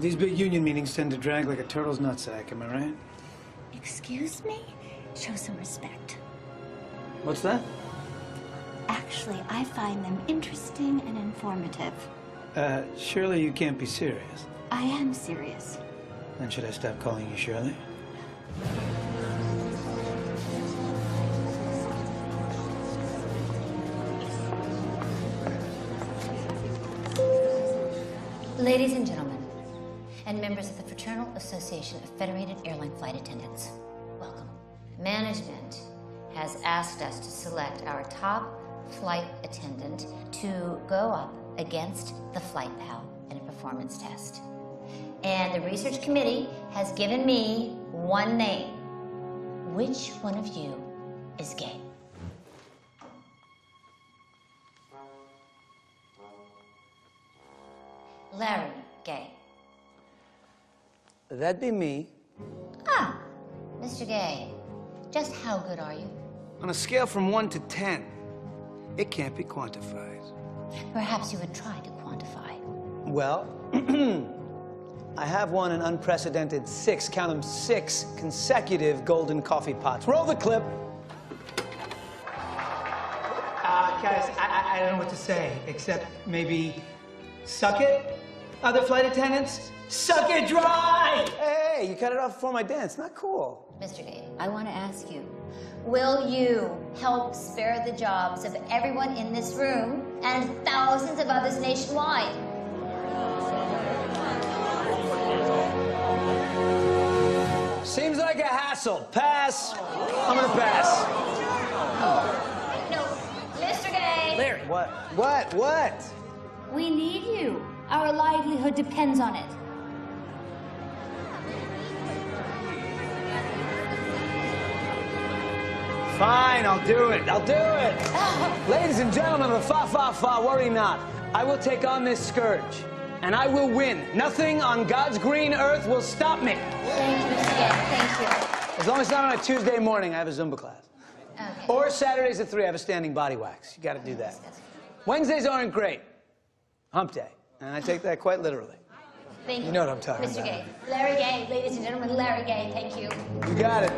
These big union meetings tend to drag like a turtle's nutsack, am I right? Excuse me? Show some respect. What's that? Actually, I find them interesting and informative. Uh, surely you can't be serious. I am serious. Then should I stop calling you Shirley? Ladies and gentlemen, and members of the Fraternal Association of Federated Airline Flight Attendants, welcome. Management has asked us to select our top flight attendant to go up against the flight pal in a performance test. And the research committee has given me one name. Which one of you is gay? Larry, gay. That'd be me. Ah, Mr. Gaye, just how good are you? On a scale from 1 to 10, it can't be quantified. Perhaps you would try to quantify. Well, I have won an unprecedented six, count them six, consecutive golden coffee pots. Roll the clip. Uh, guys, I, I, I don't know what to say, except maybe suck it, other flight attendants. Suck it dry! Hey, you cut it off before my dance. Not cool. Mr. Gaye, I want to ask you, will you help spare the jobs of everyone in this room and thousands of others nationwide? Seems like a hassle. Pass. I'm gonna pass. No, Mr. Gaye. Larry. What? What? What? We need you. Our livelihood depends on it. Fine, I'll do it. I'll do it. Ladies and gentlemen of the Fa Fa Fa, worry not. I will take on this scourge, and I will win. Nothing on God's green earth will stop me. Thank you, Mr. Gaye. Thank you. As long as it's not on a Tuesday morning, I have a Zumba class. Okay. Or Saturdays at 3, I have a standing body wax. You got to do that. Wednesdays aren't great. Hump day. And I take that quite literally. Thank you. You know what I'm talking Mr. about. Mr. Gaye. Larry Gaye, ladies and gentlemen, Larry Gaye, thank you. You got it.